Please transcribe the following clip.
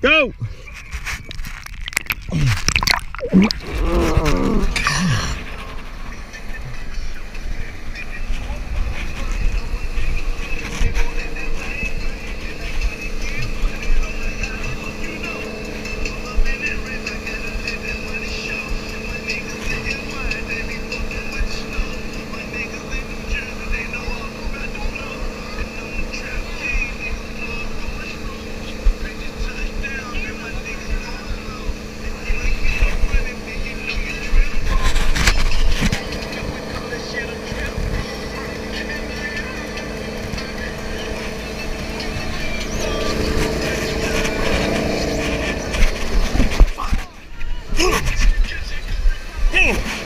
Go! seen it.